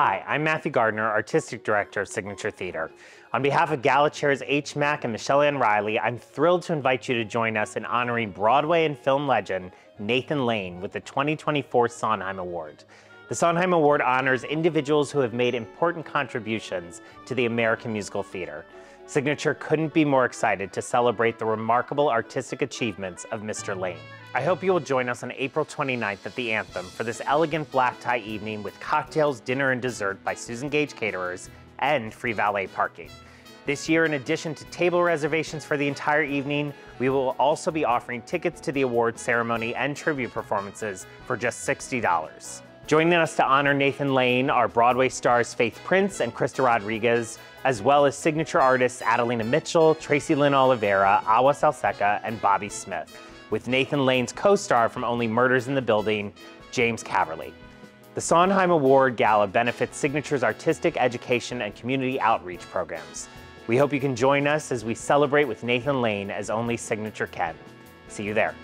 Hi, I'm Matthew Gardner, Artistic Director of Signature Theater. On behalf of Gala Chairs H. Mack and Michelle Ann Riley, I'm thrilled to invite you to join us in honoring Broadway and film legend Nathan Lane with the 2024 Sondheim Award. The Sondheim Award honors individuals who have made important contributions to the American musical theater. Signature couldn't be more excited to celebrate the remarkable artistic achievements of Mr. Lane. I hope you will join us on April 29th at the Anthem for this elegant black tie evening with cocktails, dinner, and dessert by Susan Gage Caterers and free valet parking. This year, in addition to table reservations for the entire evening, we will also be offering tickets to the awards ceremony and tribute performances for just $60. Joining us to honor Nathan Lane are Broadway stars Faith Prince and Krysta Rodriguez, as well as signature artists Adelina Mitchell, Tracy Lynn Olivera, Awa Sal Secka, and Bobby Smith, with Nathan Lane's co-star from Only Murders in the Building, James Caverly. The Sondheim Award Gala benefits Signature's artistic education and community outreach programs. We hope you can join us as we celebrate with Nathan Lane as only Signature can. See you there.